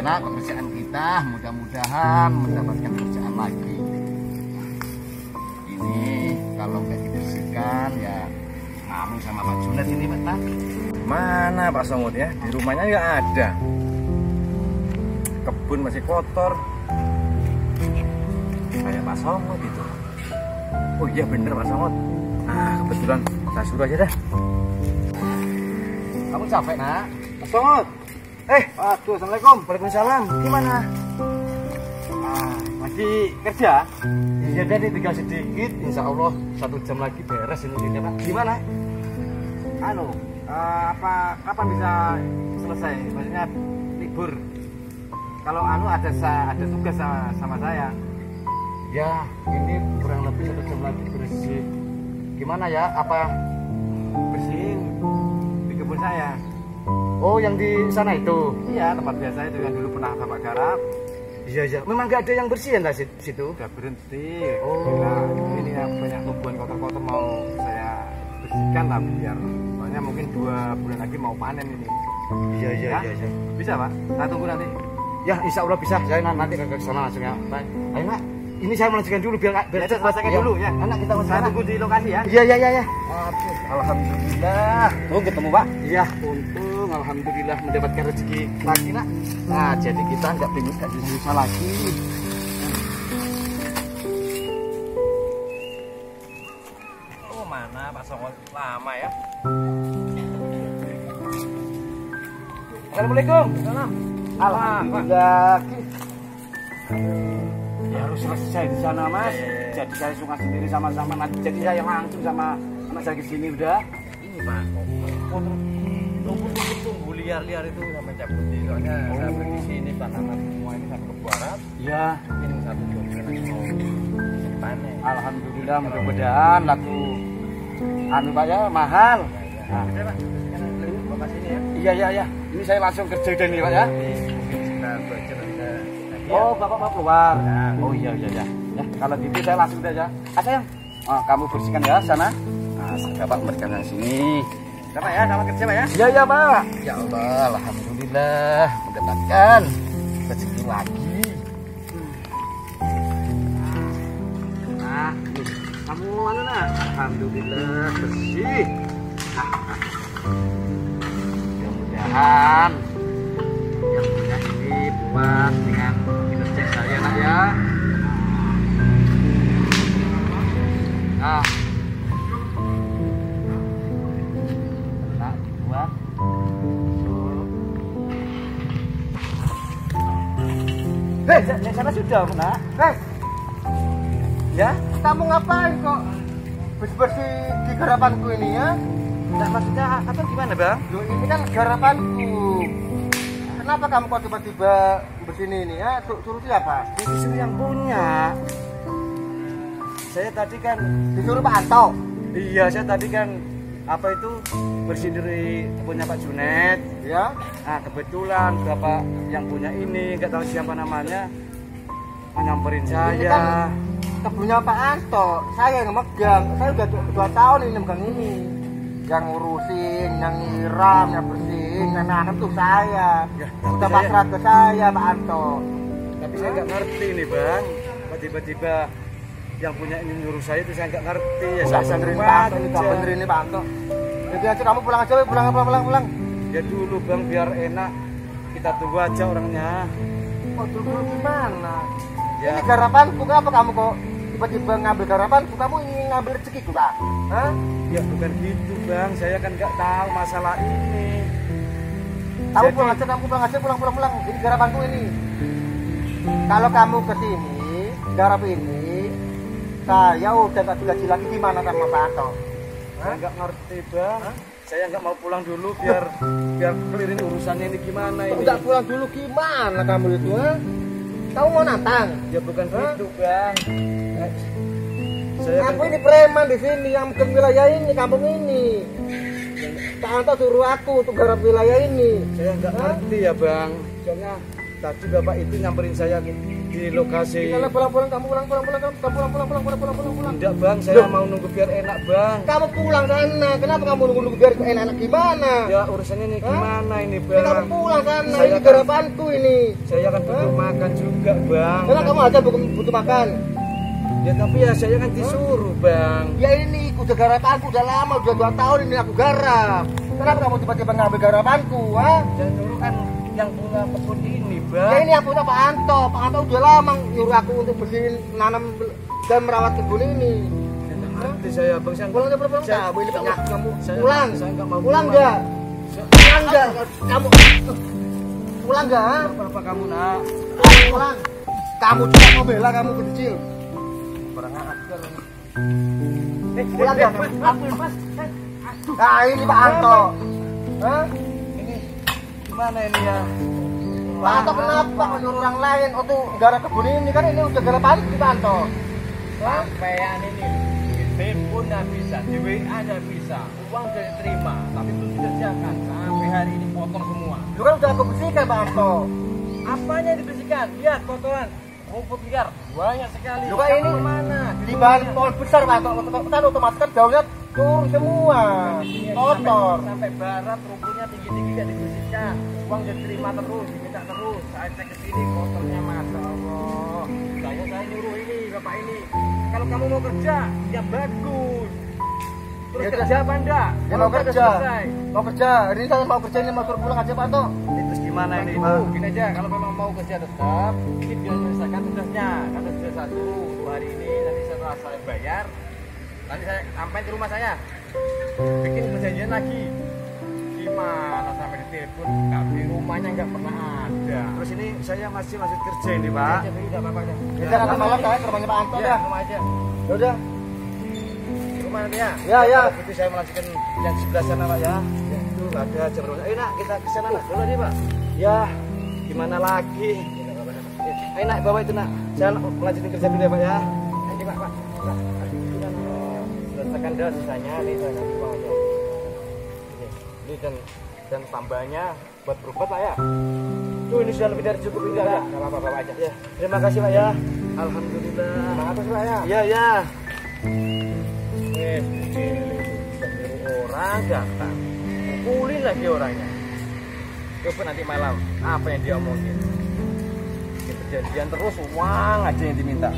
nak pekerjaan kita mudah-mudahan mendapatkan kerjaan lagi ini kalau nggak dibersihkan ya kamu sama Pak Junet ini Pak. Mana Pak Somut ya? Di rumahnya nggak ada. Kebun masih kotor. Kayak Pak Somut itu. Oh iya bener Pak Somut. Nah kebetulan saya suruh aja dah. kamu capek nak Pak Somut. Eh, aduh, Assalamualaikum. Waalaikumsalam. Gimana? ah, lagi kerja iya jadi tinggal sedikit Insya Allah satu jam lagi beres ini Pak gimana Anu, eh, apa kapan bisa selesai? Maksudnya libur. Kalau anu ada sa- ada tugas sama, sama saya. ya ini kurang lebih satu jam lagi bersih gimana ya apa Bersihin di kebun saya. Oh yang di sana itu Iya, tempat biasa itu yang dulu pernah bapak garap. iya iya memang nggak ada yang bersih ya sit- situ Udah berhenti. Oh. Nah, ini yang banyak tumbuhan kotor-kotor mau saya bersihkan lah biar soalnya mungkin dua bulan lagi mau panen ini. iya iya Ya? iya iya Bisa pak? Saya tunggu nanti. ya insya Allah bisa saya na- nanti ke sana langsung ya Baik. ayo nak ini saya melanjutkan dulu biar biar Ya, selesaikan dulu ya. anak kita sana tunggu di lokasi ya. iya iya iya Aduh, alhamdulillah Oh ketemu pak? Iya, untung alhamdulillah mendapatkan rezeki lagi nak. Nah, jadi kita nggak bingung nggak susah lagi. Oh mana Pak Songol lama ya? Assalamualaikum. Salam. Alhamdulillah. Ya harus selesai di sana mas. Ya, ya, ya. Jadi saya suka sendiri sama-sama. Nanti jadi saya langsung sama anak saya ke sini udah. Ini pak. Tumbuh liar-liar itu sampai cabut di soalnya saya pergi sini tanaman semua ini sampai ke barat. Ya, Mungkin satu lagi mau panen. alhamdulillah mudah-mudahan laku anu pak ya mahal. Nah, Oke pak. Sekarang bapak sini ya. iya iya iya. Ini saya langsung kerja dan nih pak ya. Bapak mau keluar. Ya. Oh iya iya ya. Ya, kalau gitu saya langsung aja. Ah, sayang. Oh, kamu bersihkan ya sana. Nah, saya Bapak berikan yang sini. Sama ya, sama kerja pak ya. Iya iya, Pak. Ya Allah, alhamdulillah mendapatkan rezeki lagi. Nah, kamu mana nak? Alhamdulillah bersih. Ah, ah. Mudah-mudahan yang punya ini puas dengan sudah, nak. Hei, Ya, kamu ngapain kok bersih-bersih di garapanku ini ya? Nah, maksudnya atau gimana, Bang? Loh, ini kan garapanku. Kenapa kamu kok tiba-tiba bersini ini ya? Sur- Suruh siapa? Disuruh yang punya. Saya tadi kan, Disuruh Pak Anto. iya saya tadi kan apa itu bersih dari punya Pak Junet. Ya, Nah kebetulan bapak yang punya ini nggak tahu siapa namanya nyamperin ini saya. kan kebunnya Pak Anto. Saya yang megang. Saya udah dua, dua tahun ini megang ini. Yang ngurusin, yang nyiram, yang bersihin, yang nanam tuh saya. Ya, Udah saya- pasrah ke saya Pak Anto. Tapi saya nggak ngerti nih bang. Tiba-tiba yang punya ini nyuruh saya itu saya nggak ngerti ya. Saya benerin terima Pak Anto, aja. benerin ini Pak Anto. Jadi aja kamu pulang aja, pulang pulang pulang pulang. Ya dulu bang biar enak. Kita tunggu aja orangnya. Kok dulu gimana? Ya. Ini garapanku kenapa kamu kok tiba-tiba ngambil garapanku? Kamu ingin ngambil rezekiku kak? Hah? Ya bukan gitu bang. Saya kan nggak tahu masalah ini. Kamu Jadi- pulang aja, kamu pulang aja, pulang pulang pulang. Ini garapanku ini. Kalau kamu ke sini, garap ini, saya udah gak digaji lagi gimana sama Pak Anto? Saya nggak ngerti bang. Saya nggak mau pulang dulu biar biar clearin urusannya ini gimana ini. Enggak pulang dulu gimana kamu itu? Ha? Kamu mau nantang? Ya bukan Hah? gitu bang. Eh, Saya kan Aku ini preman di sini yang megang wilayah ini, kampung ini. Anto suruh aku untuk garap wilayah ini. saya nggak ngerti ya bang. Soalnya tadi bapak itu nyamperin saya di lokasi. Pulang pulang kamu pulang pulang pulang kamu pulang pulang pulang pulang pulang pulang pulang. Tidak bang, saya Loh. mau nunggu biar enak bang. Kamu pulang sana. Kenapa kamu nunggu nunggu biar enak-enak gimana? Ya urusannya ini Hah? gimana ini kamu bang? pulang sana. Saya Ini kan- garapanku ini. Saya kan butuh makan juga bang. Karena kamu aja butuh, butuh makan. Ya tapi ya saya kan disuruh bang. Ya ini udah garapanku udah lama udah dua tahun ini aku garap. Kenapa kamu tiba-tiba ngambil garapanku? Ha? Dulu kan yang punya kebun ini Ya bang. ini yang punya Pak Anto. Pak Anto udah lama nyuruh aku untuk bersihin nanam dan merawat kebun ini. Nanti saya bang saya Pulang pulang pulang. Kamu ini penyak kamu. Pulang. saya nggak mau Pulang enggak? Pulang enggak? Kamu pulang enggak? Apa kamu nak? Pulang. Kamu juga mau bela kamu kecil. Ajar. Eh, pulang enggak? Aku mas. Nah ini Pak Anto. Hah? Gimana ini ya? Pak Anto kenapa menyuruh orang lain untuk garap kebun ini kan ini udah garap Pak Anto. Hah? Sampean ini telepon nggak bisa, di WA nggak bisa, uang sudah diterima, tapi belum dikerjakan. Sampai hari ini potong semua. Lu kan udah aku bersihkan Pak Anto. Apanya yang dibersihkan? Lihat kotoran, rumput liar, banyak sekali. Lu kan ini ke mana? Di bahan pohon besar Pak Anto, kan otomatis kan daunnya turun semua. Kotor. Sampai, sampai barat rumputnya tinggi-tinggi nggak dibersihkan. Uang diterima terus, diminta terus. Saya cek ke sini kotornya masya Allah. Saya saya nyuruh ini bapak ini. Kalau kamu mau kerja, ya bagus. Terus Ya, kerja apa enggak? Ya mau kerja. selesai. Mau kerja. Hari ini saya mau kerja ini mau pulang aja Pak. Ini terus gimana ini Ibu, bang? gini aja, kalau memang mau kerja tetap, ini biar menyelesaikan tugasnya. Karena sudah satu hari ini, nanti setelah saya bayar, nanti saya sampai di rumah saya, bikin perjanjian lagi. Gimana sampai di telepon, nggak di rumahnya nggak pernah ada. Terus ini saya masih masih kerja ini pak. Aja, Bi, nggak apa-apa aja. Kita nanti malam kan ke rumahnya Pak Anto Ya, dah. rumah aja. Ya udah. Rumah nanti ya. Ya ya. Itu saya melanjutkan yang sebelah sana pak ya. Itu ada jam berapa? Ayo nak kita ke sana nak. Dulu Pak. Ya gimana lagi? Ayo nak bawa itu nak. Saya melanjutkan kerja dulu ya pak ya. Nanti, Pak, Pak. Selesaikan dah sisanya, ini saya kasih uang aja. Ini, ini dan dan tambahnya buat berobat lah ya. Tuh ini sudah lebih dari cukup ini pak. enggak apa-apa, bawa aja. Ya terima kasih pak ya. Alhamdulillah. Terima kasih, Pak ya. Iya ya. Eh, orang datang, pukulin lagi orangnya. Coba nanti malam, apa yang dia omongin? Perjanjian terus uang aja yang diminta.